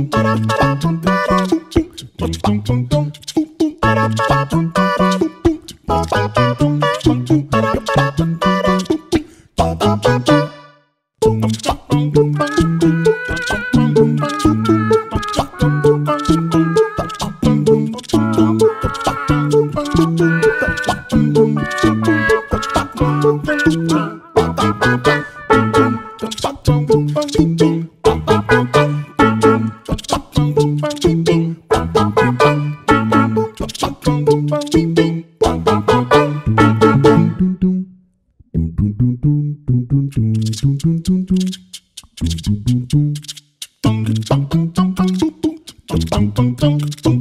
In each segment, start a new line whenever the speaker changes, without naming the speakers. tum,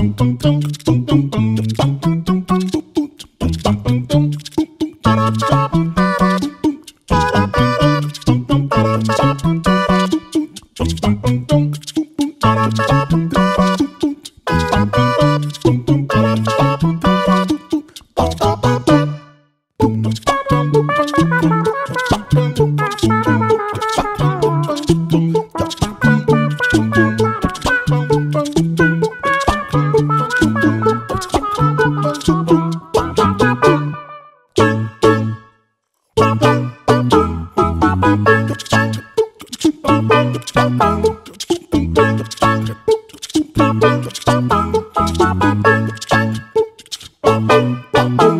Tum, tum.
Bum bum bum bum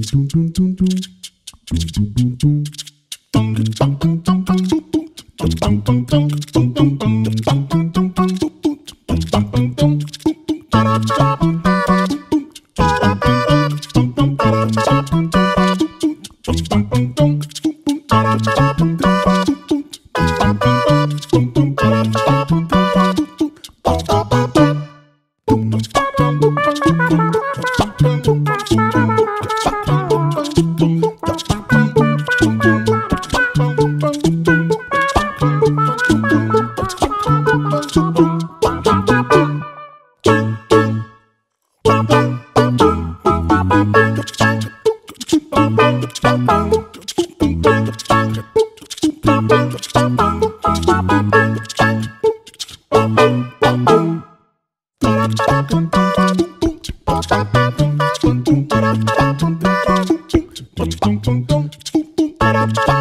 Dum dum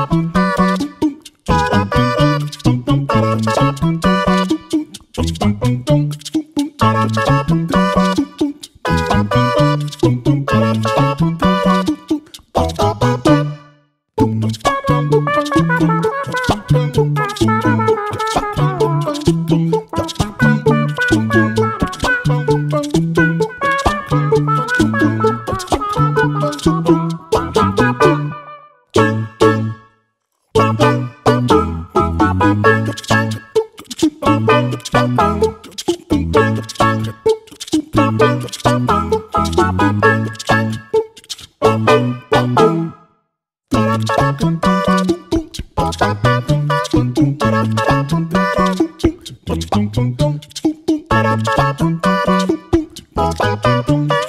Bum bum bum bum bum Bum, bum, bum, bum.